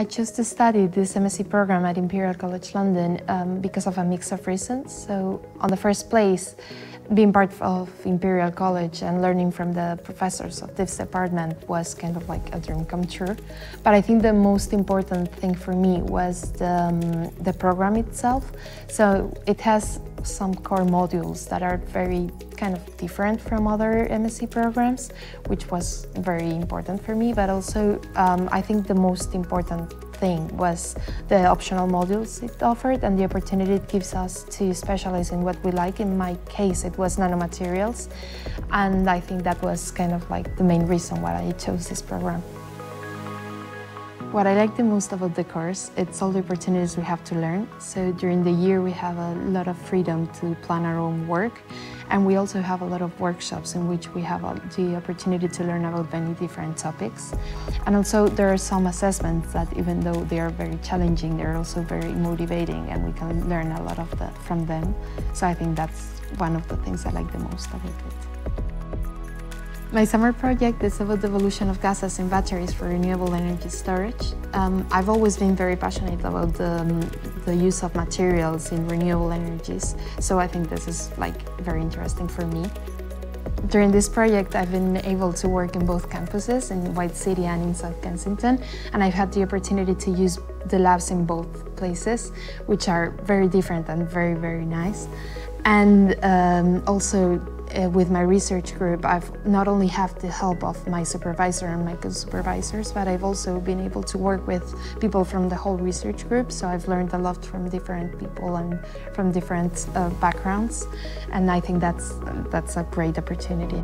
I chose to study this MSc program at Imperial College London um, because of a mix of reasons. So, on the first place, being part of Imperial College and learning from the professors of this department was kind of like a dream come true. But I think the most important thing for me was the, um, the program itself. So it has some core modules that are very kind of different from other MSc programs, which was very important for me. But also, um, I think the most important thing was the optional modules it offered and the opportunity it gives us to specialize in what we like. In my case, it was nanomaterials. And I think that was kind of like the main reason why I chose this program. What I like the most about the course, it's all the opportunities we have to learn. So during the year we have a lot of freedom to plan our own work and we also have a lot of workshops in which we have the opportunity to learn about many different topics. And also there are some assessments that even though they are very challenging, they're also very motivating and we can learn a lot of that from them. So I think that's one of the things I like the most about it. My summer project is about the evolution of gases in batteries for renewable energy storage. Um, I've always been very passionate about the, um, the, use of materials in renewable energies, so I think this is like very interesting for me. During this project, I've been able to work in both campuses, in White City and in South Kensington, and I've had the opportunity to use the labs in both places, which are very different and very, very nice. And um, also uh, with my research group, I've not only have the help of my supervisor and my co-supervisors, but I've also been able to work with people from the whole research group. So I've learned a lot from different people and from different uh, backgrounds, and I think that's that's a great opportunity.